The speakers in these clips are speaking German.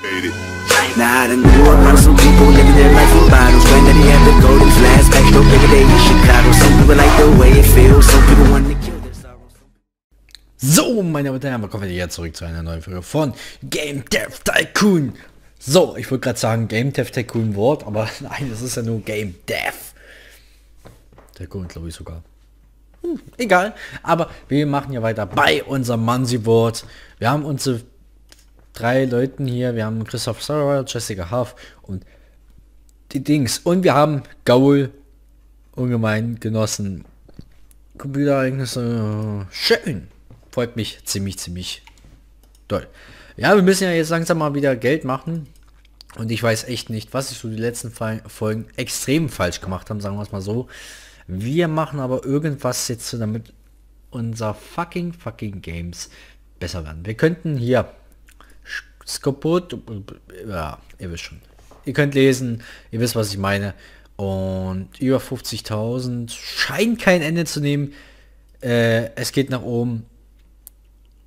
Nah, I done grew up some people living their life in bottles Granddaddy had the golden flask, backstop every day in Chicago Some people like the way it feels, some people want to kill their sorrows So, meine Damen und Herren, willkommen wieder zurück zu einer neuen Folge von Game Dev Tycoon. So, ich wollte gerade sagen Game Dev Tycoon Wort, aber nein, das ist ja nur Game Dev. Tycoon, glaube ich sogar. Hm, egal, aber wir machen ja weiter bei unserem Mansi Wort. Wir haben unsere drei Leuten hier, wir haben Christoph Sauer, Jessica Huff und die Dings. Und wir haben Gaul ungemein genossen. Computerereignisse, schön. Freut mich ziemlich, ziemlich doll. Ja, wir müssen ja jetzt langsam mal wieder Geld machen. Und ich weiß echt nicht, was ich so die letzten Folgen extrem falsch gemacht haben, sagen wir es mal so. Wir machen aber irgendwas jetzt, damit unser fucking fucking Games besser werden. Wir könnten hier Skoput, ja, ihr wisst schon. Ihr könnt lesen, ihr wisst, was ich meine. Und über 50.000 scheint kein Ende zu nehmen. Äh, es geht nach oben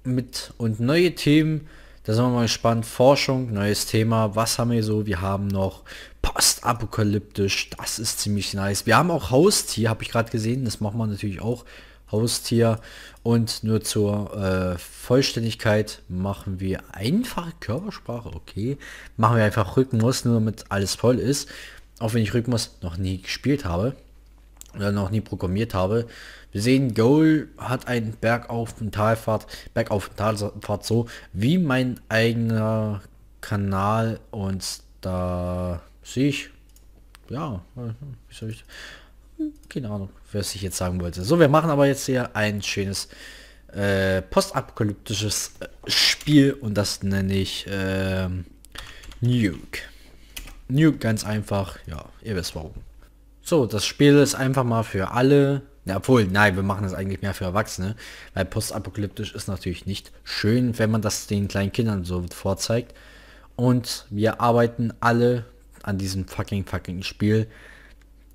mit und neue Themen. Da sind wir mal gespannt. Forschung, neues Thema. Was haben wir so? Wir haben noch postapokalyptisch. Das ist ziemlich nice. Wir haben auch Haustier, habe ich gerade gesehen. Das machen wir natürlich auch. Haustier. Und nur zur äh, Vollständigkeit machen wir einfache Körpersprache. Okay. Machen wir einfach Rhythmus, nur damit alles voll ist. Auch wenn ich Rhythmus noch nie gespielt habe. Oder noch nie programmiert habe. Wir sehen, Goal hat einen Bergauf- und Talfahrt, Bergauf- und Talfahrt so wie mein eigener Kanal und da sehe ich, ja, keine Ahnung, was ich jetzt sagen wollte. So, wir machen aber jetzt hier ein schönes äh, postapokalyptisches Spiel und das nenne ich äh, Nuke. Nuke ganz einfach, ja, ihr wisst warum. So, das Spiel ist einfach mal für alle ja, obwohl, nein, wir machen das eigentlich mehr für Erwachsene, weil postapokalyptisch ist natürlich nicht schön, wenn man das den kleinen Kindern so vorzeigt. Und wir arbeiten alle an diesem fucking fucking Spiel.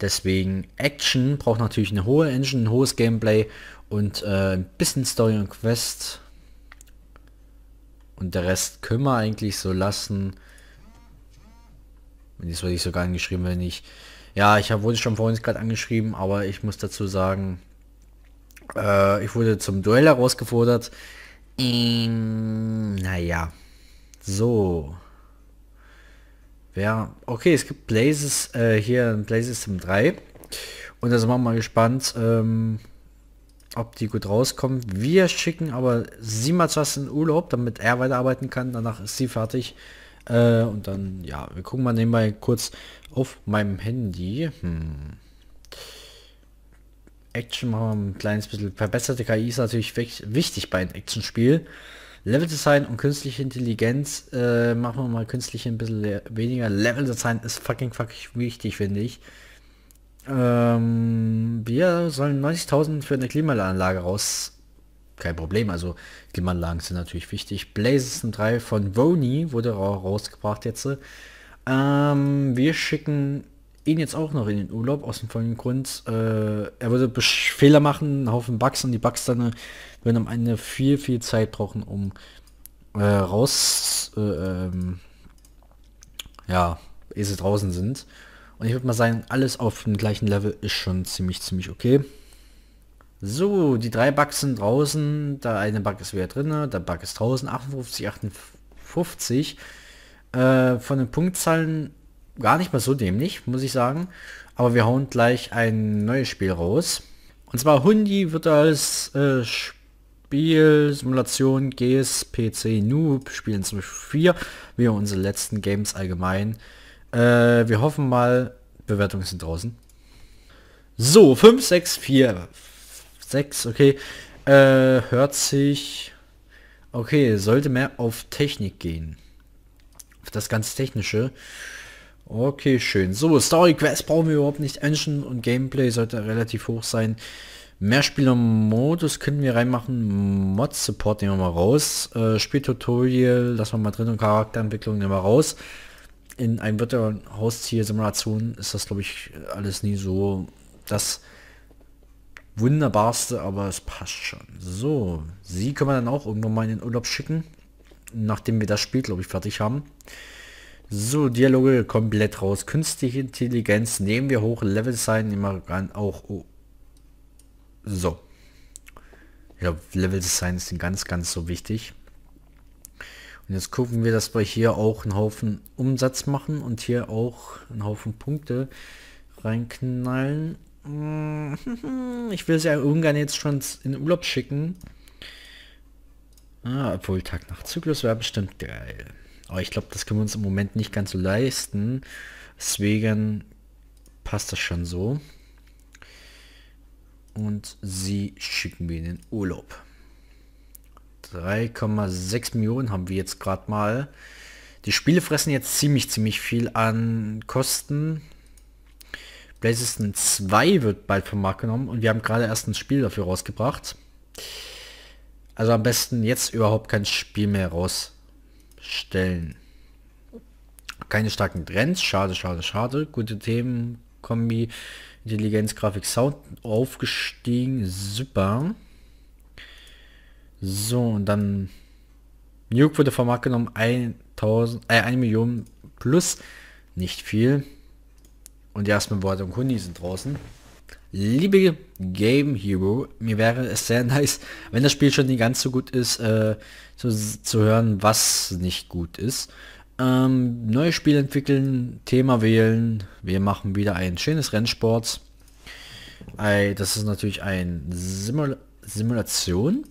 Deswegen Action braucht natürlich eine hohe Engine, ein hohes Gameplay und äh, ein bisschen Story und Quest. Und der Rest können wir eigentlich so lassen. Das wurde ich sogar angeschrieben, wenn ich ja, ich hab, wurde schon vorhin gerade angeschrieben, aber ich muss dazu sagen, äh, ich wurde zum Duell herausgefordert. Ähm, naja, so. Wer, okay, es gibt Blazes äh, hier in Blaze System 3 und da sind wir mal gespannt, ähm, ob die gut rauskommen. Wir schicken aber sie mal zuerst in Urlaub, damit er weiterarbeiten kann. Danach ist sie fertig. Äh, und dann, ja, wir gucken mal nebenbei kurz auf meinem Handy. Hm. Action machen wir ein kleines bisschen. Verbesserte KI ist natürlich wichtig bei einem Action-Spiel. Level-Design und künstliche Intelligenz äh, machen wir mal künstlich ein bisschen weniger. Level-Design ist fucking fucking wichtig, finde ich. Ähm, wir sollen 90.000 für eine Klimaanlage raus kein Problem. Also Klimaanlagen sind natürlich wichtig. Blazes 3 von Voni wurde rausgebracht jetzt. Ähm, wir schicken ihn jetzt auch noch in den Urlaub aus dem folgenden Grund. Äh, er würde Fehler machen, einen Haufen Bugs und die Bugs dann äh, würden am Ende viel, viel Zeit brauchen, um äh, raus, äh, ähm, ja, ehe sie draußen sind. Und ich würde mal sagen, alles auf dem gleichen Level ist schon ziemlich, ziemlich okay. So, die drei Bugs sind draußen. Der eine Bug ist wieder drin, der Bug ist draußen. 58, 58. Äh, von den Punktzahlen gar nicht mal so dämlich, muss ich sagen. Aber wir hauen gleich ein neues Spiel raus. Und zwar Hundi wird als äh, Spiel, Simulation, GS, PC, Noob, spielen zum Beispiel 4, wie unsere letzten Games allgemein. Äh, wir hoffen mal, Bewertungen sind draußen. So, 5, 6, 4, 6, okay. Äh, hört sich... Okay, sollte mehr auf Technik gehen. Auf das ganz Technische. Okay, schön. So, Story Quest brauchen wir überhaupt nicht. Engine und Gameplay sollte relativ hoch sein. Mehrspieler-Modus können wir reinmachen. Mod-Support nehmen wir mal raus. Äh, Spieltutorial lassen wir mal drin und Charakterentwicklung nehmen wir raus. In einem virtuellen Haustier-Simulation ist das, glaube ich, alles nie so das wunderbarste, aber es passt schon. So, sie können wir dann auch irgendwann mal in den Urlaub schicken. nachdem wir das Spiel, glaube ich, fertig haben. So, Dialoge komplett raus. Künstliche Intelligenz nehmen wir hoch. Level sein immer ran. Auch oh. so. Ja, Level Design ist ganz, ganz so wichtig. Und jetzt gucken wir, dass wir hier auch einen Haufen Umsatz machen und hier auch einen Haufen Punkte reinknallen. Ich will sie ja ungern jetzt schon in Urlaub schicken. Ah, obwohl Tag-Nacht-Zyklus wäre bestimmt geil. Aber ich glaube, das können wir uns im Moment nicht ganz so leisten. Deswegen passt das schon so. Und sie schicken wir in den Urlaub. 3,6 Millionen haben wir jetzt gerade mal. Die Spiele fressen jetzt ziemlich, ziemlich viel an Kosten. PlayStation 2 wird bald vom Markt genommen und wir haben gerade erst ein Spiel dafür rausgebracht. Also am besten jetzt überhaupt kein Spiel mehr rausstellen. Keine starken Trends, schade, schade, schade. Gute Themen, Kombi, Intelligenz, Grafik, Sound aufgestiegen, super. So, und dann Nuke wurde vom Markt genommen, 1000, äh, 1 Million plus, nicht viel. Und die ersten Bewertungen Huni sind draußen. Liebe Game Hero, mir wäre es sehr nice, wenn das Spiel schon nicht ganz so gut ist, äh, zu, zu hören, was nicht gut ist. Ähm, neues Spiel entwickeln, Thema wählen. Wir machen wieder ein schönes Rennsport. Äh, das ist natürlich ein Simul Simulation.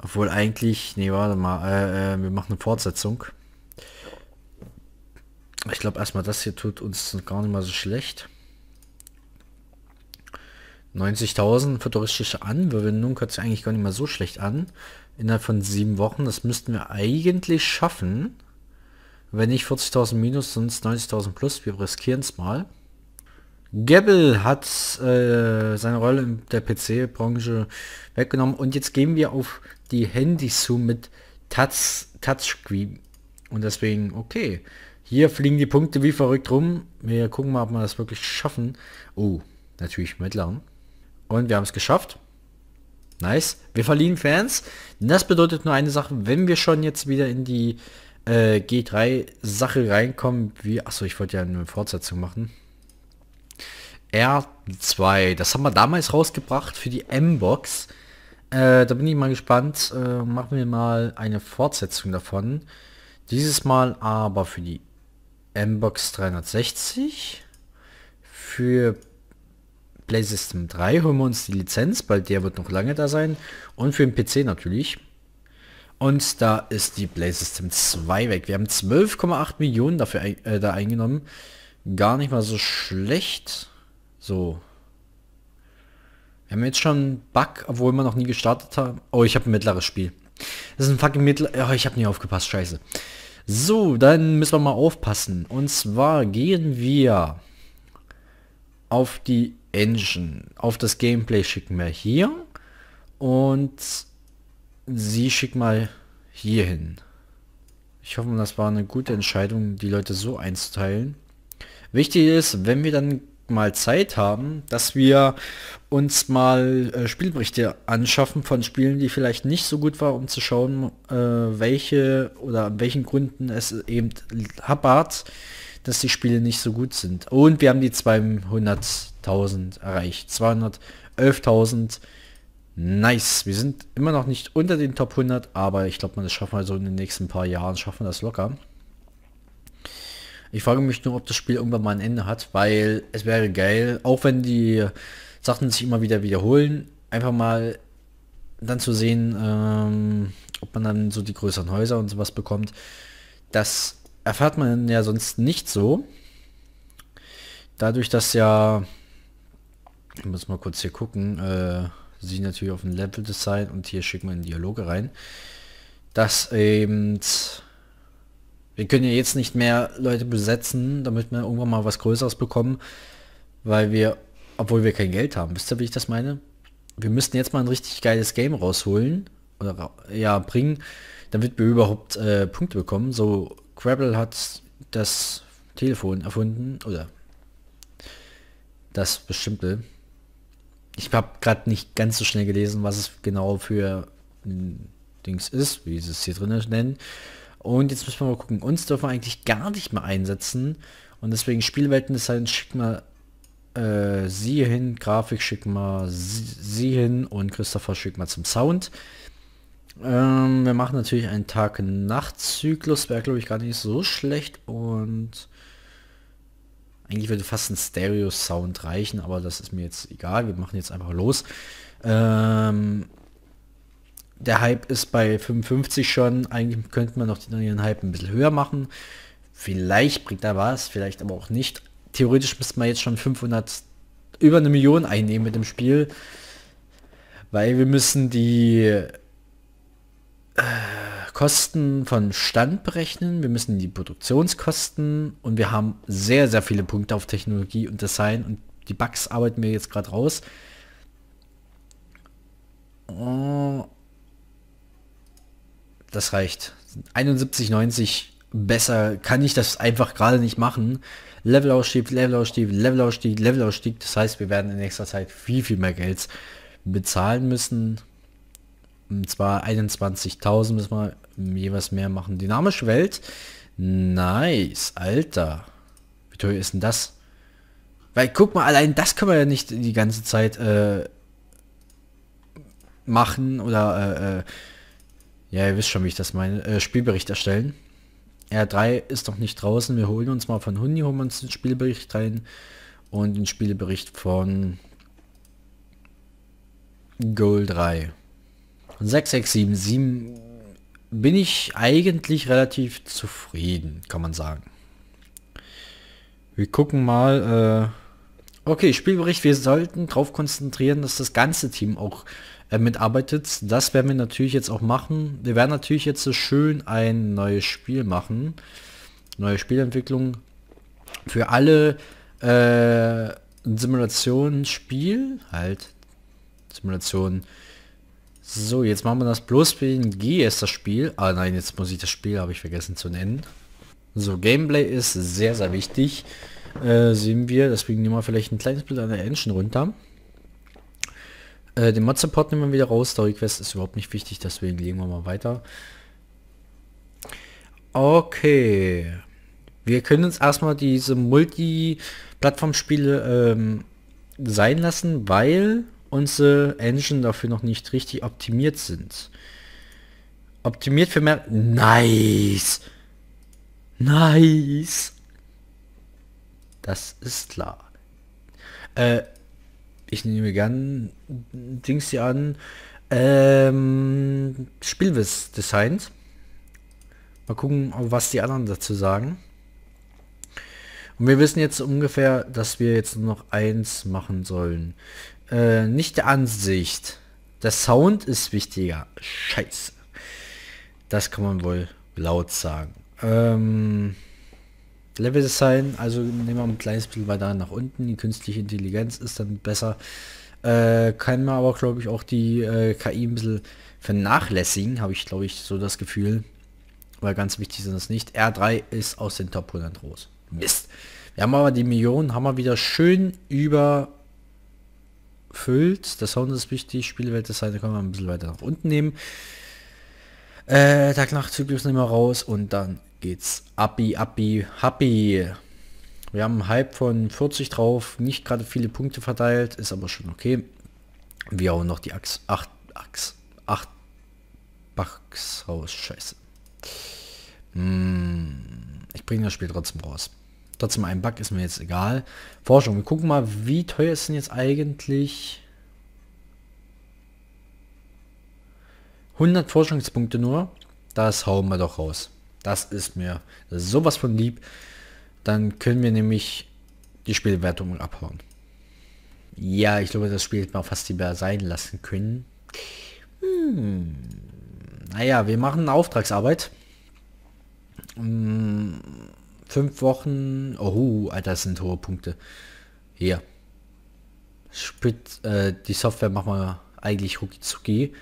Obwohl eigentlich, nee, warte mal, äh, äh, wir machen eine Fortsetzung. Ich glaube erstmal, das hier tut uns gar nicht mal so schlecht. 90.000 für touristische Anwendung hört sich eigentlich gar nicht mal so schlecht an. Innerhalb von sieben Wochen, das müssten wir eigentlich schaffen. Wenn nicht 40.000 minus, es 90.000 plus. Wir riskieren es mal. Gebel hat äh, seine Rolle in der PC-Branche weggenommen und jetzt gehen wir auf die Handys zu mit Touch, Touchscreen. Und deswegen, okay. Hier fliegen die Punkte wie verrückt rum. Wir gucken mal, ob wir das wirklich schaffen. Oh, natürlich mittleren. Und wir haben es geschafft. Nice. Wir verlieren Fans. Das bedeutet nur eine Sache, wenn wir schon jetzt wieder in die äh, G3-Sache reinkommen, wie... Achso, ich wollte ja eine Fortsetzung machen. R2, das haben wir damals rausgebracht für die M-Box. Äh, da bin ich mal gespannt. Äh, machen wir mal eine Fortsetzung davon. Dieses Mal aber für die M-Box 360. Für PlaySystem 3 holen wir uns die Lizenz, weil der wird noch lange da sein. Und für den PC natürlich. Und da ist die PlaySystem 2 weg. Wir haben 12,8 Millionen dafür äh, da eingenommen. Gar nicht mal so schlecht. So. Wir haben jetzt schon Bug, obwohl wir noch nie gestartet haben. Oh, ich habe ein mittleres Spiel. Das ist ein fucking mittler... Oh, ich habe nie aufgepasst, scheiße. So, dann müssen wir mal aufpassen. Und zwar gehen wir auf die Engine. Auf das Gameplay schicken wir hier. Und sie schicken mal hier hin. Ich hoffe, das war eine gute Entscheidung, die Leute so einzuteilen. Wichtig ist, wenn wir dann mal Zeit haben, dass wir uns mal äh, Spielberichte anschaffen von Spielen, die vielleicht nicht so gut war, um zu schauen, äh, welche oder an welchen Gründen es eben hapert, dass die Spiele nicht so gut sind. Und wir haben die 200 200.000 erreicht. 211.000. Nice. Wir sind immer noch nicht unter den Top 100, aber ich glaube, das schaffen wir so in den nächsten paar Jahren, schaffen wir das locker. Ich frage mich nur, ob das Spiel irgendwann mal ein Ende hat, weil es wäre geil, auch wenn die Sachen sich immer wieder wiederholen, einfach mal dann zu sehen, ähm, ob man dann so die größeren Häuser und sowas bekommt. Das erfährt man ja sonst nicht so. Dadurch, dass ja ich muss mal kurz hier gucken. Äh, sie natürlich auf ein Level Design und hier schicken wir in Dialoge rein. Das eben... Wir können ja jetzt nicht mehr Leute besetzen, damit wir irgendwann mal was Größeres bekommen, weil wir, obwohl wir kein Geld haben. Wisst ihr, wie ich das meine? Wir müssten jetzt mal ein richtig geiles Game rausholen oder ja bringen, damit wir überhaupt äh, Punkte bekommen. So Crabble hat das Telefon erfunden oder das bestimmte ich habe gerade nicht ganz so schnell gelesen, was es genau für Dings ist, wie sie es hier drin nennen. Und jetzt müssen wir mal gucken, uns dürfen wir eigentlich gar nicht mehr einsetzen. Und deswegen Spielwelten Design schicken wir äh, sie hin, Grafik schicken wir sie, sie hin und Christopher schicken wir zum Sound. Ähm, wir machen natürlich einen Tag-Nacht-Zyklus, wäre glaube ich gar nicht so schlecht und eigentlich würde fast ein Stereo-Sound reichen, aber das ist mir jetzt egal, wir machen jetzt einfach los. Ähm, der Hype ist bei 55 schon, eigentlich könnte man noch den Hype ein bisschen höher machen. Vielleicht bringt er was, vielleicht aber auch nicht. Theoretisch müsste man jetzt schon 500, über eine Million einnehmen mit dem Spiel, weil wir müssen die Kosten von Stand berechnen, wir müssen die Produktionskosten und wir haben sehr, sehr viele Punkte auf Technologie und Design und die Bugs arbeiten wir jetzt gerade raus. Oh, das reicht. 71,90 besser kann ich das einfach gerade nicht machen. Levelausstieg, Levelausstieg, Levelausstieg, Levelausstieg. Das heißt, wir werden in nächster Zeit viel, viel mehr Geld bezahlen müssen. Und zwar 21.000 müssen wir jeweils mehr machen. Dynamische Welt. Nice, Alter. Wie teuer ist denn das? Weil guck mal, allein das können wir ja nicht die ganze Zeit äh, machen oder äh, äh, ja, ihr wisst schon, wie ich das meine. Äh, Spielbericht erstellen. R3 ist noch nicht draußen. Wir holen uns mal von Hundi, holen uns den Spielbericht rein und den Spielbericht von Goal 3. 6677 bin ich eigentlich relativ zufrieden, kann man sagen. Wir gucken mal. Äh, okay, Spielbericht. Wir sollten darauf konzentrieren, dass das ganze Team auch äh, mitarbeitet. Das werden wir natürlich jetzt auch machen. Wir werden natürlich jetzt so schön ein neues Spiel machen. Neue Spielentwicklung für alle äh, Simulationsspiel halt Simulation so, jetzt machen wir das bloß den G ist das Spiel. Ah nein, jetzt muss ich das Spiel, habe ich vergessen zu nennen. So, Gameplay ist sehr, sehr wichtig. Äh, sehen wir, deswegen nehmen wir vielleicht ein kleines Bild an der Engine runter. Äh, den Mod-Support nehmen wir wieder raus. Story Quest ist überhaupt nicht wichtig, deswegen legen wir mal weiter. Okay. Wir können uns erstmal diese Multi-Plattform-Spiele ähm, sein lassen, weil unsere Engine dafür noch nicht richtig optimiert sind. Optimiert für mehr... Nice! Nice! Das ist klar. Äh, ich nehme gern Dings hier an. Ähm, Spielwiss Designs. Mal gucken, was die anderen dazu sagen. Und wir wissen jetzt ungefähr, dass wir jetzt nur noch eins machen sollen. Äh, nicht der Ansicht. Der Sound ist wichtiger. Scheiße. Das kann man wohl laut sagen. Ähm, Level Design, also nehmen wir ein kleines bisschen weiter nach unten. Die künstliche Intelligenz ist dann besser. Äh, kann man aber, glaube ich, auch die äh, KI ein bisschen vernachlässigen, habe ich, glaube ich, so das Gefühl. Weil ganz wichtig sind das nicht. R3 ist aus den Top 100 raus. Mist. Wir haben aber die Millionen, haben wir wieder schön über füllt. Der Sound ist wichtig. Spielwelt des Seite können wir ein bisschen weiter nach unten nehmen. Äh, Tag nach Zyklus nehmen wir raus und dann geht's Abi, Abi, Happy. Wir haben einen Hype von 40 drauf, nicht gerade viele Punkte verteilt, ist aber schon okay. Wir hauen noch die Axt, 8, Axt, 8 Bucks raus, scheiße. Hm, ich bringe das Spiel trotzdem raus. Trotzdem ein Bug ist mir jetzt egal. Forschung, wir gucken mal, wie teuer ist denn jetzt eigentlich 100 Forschungspunkte nur. Das hauen wir doch raus. Das ist mir sowas von lieb. Dann können wir nämlich die Spielwertung abhauen. Ja, ich glaube, das Spiel hätte man fast lieber sein lassen können. Hm. Naja, wir machen eine Auftragsarbeit. Hm Fünf Wochen. Oh, Alter, das sind hohe Punkte. Hier. Sprit, äh, die Software machen wir eigentlich rucki zucki.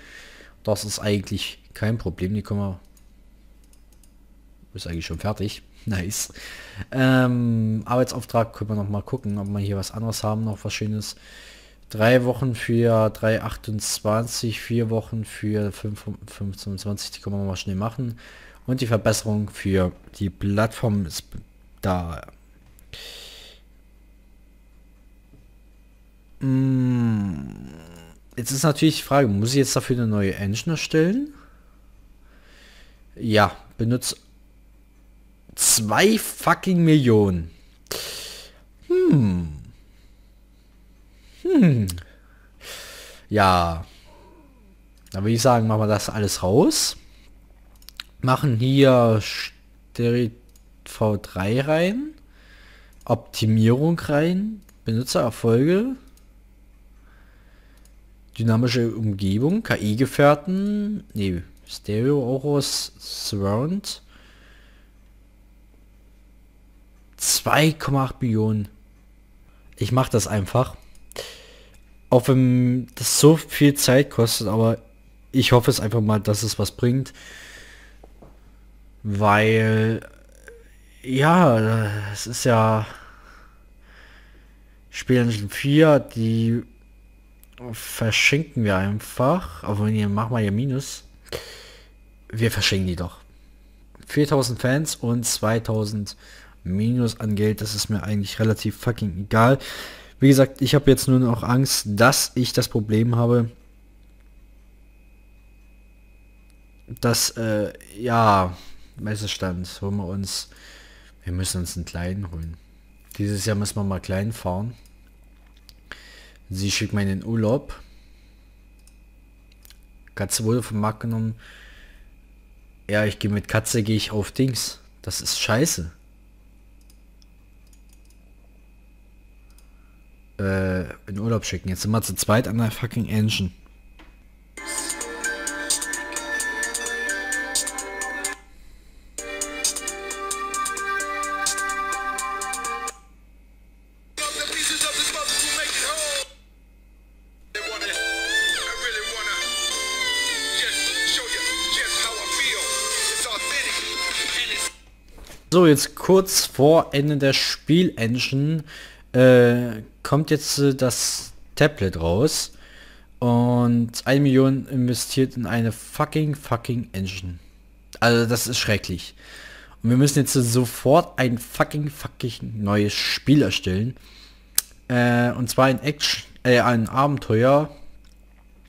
Das ist eigentlich kein Problem. Die können wir. Ist eigentlich schon fertig. Nice. Ähm, Arbeitsauftrag können wir noch mal gucken, ob wir hier was anderes haben, noch was Schönes. Drei Wochen für 3,28, vier Wochen für 5,25, die können wir mal schnell machen. Und die Verbesserung für die Plattform ist da. Mm, jetzt ist natürlich die Frage, muss ich jetzt dafür eine neue Engine erstellen? Ja, benutze zwei fucking Millionen. Hm. Hm. Ja. Da würde ich sagen, machen wir das alles raus. Machen hier Stereo V3 rein. Optimierung rein. Benutzererfolge. Dynamische Umgebung. KI-Gefährten. Nee, Stereo Auros Surround. 2,8 Billionen. Ich mache das einfach. Auch wenn das so viel Zeit kostet, aber ich hoffe es einfach mal, dass es was bringt. Weil, ja, es ist ja Spiel Engine 4, die verschenken wir einfach. Aber wenn ihr machen wir ja Minus. Wir verschenken die doch. 4000 Fans und 2000 Minus an Geld, das ist mir eigentlich relativ fucking egal. Wie gesagt, ich habe jetzt nur noch Angst, dass ich das Problem habe, dass, äh, ja, Messestand, holen wir uns, wir müssen uns einen kleinen holen. Dieses Jahr müssen wir mal klein fahren. Sie schickt mal in den Urlaub. Katze wurde vom Markt genommen. Ja, ich gehe mit Katze, gehe ich auf Dings. Das ist scheiße. äh, in Urlaub schicken. Jetzt sind wir zu zweit an der fucking Engine. So, jetzt kurz vor Ende der Spielengine äh, kommt jetzt äh, das Tablet raus und eine Million investiert in eine fucking fucking Engine. Also das ist schrecklich. Und wir müssen jetzt sofort ein fucking fucking neues Spiel erstellen. Äh, und zwar ein Action, äh, ein Abenteuer.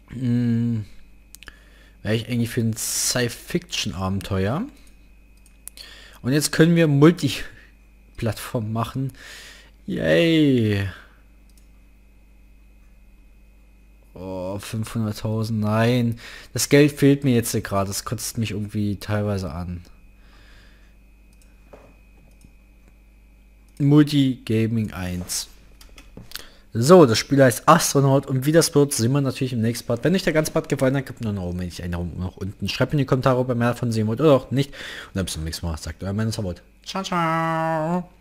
Hm, wäre ich eigentlich für ein Sci-Fiction-Abenteuer. Und jetzt können wir Multiplattform machen. Yay. Oh, 500.000, nein. Das Geld fehlt mir jetzt gerade. Das kotzt mich irgendwie teilweise an. Multi-Gaming 1. So, das Spiel heißt Astronaut und wie das wird, sehen wir natürlich im nächsten Part. Wenn euch der ganze Part gefallen hat, gebt nur noch oben, wenn ich einen nach unten. Schreibt in die Kommentare, ob ihr mehr davon sehen wollt oder auch nicht. Und dann bis zum nächsten Mal. Sagt euer Männer Ciao, ciao.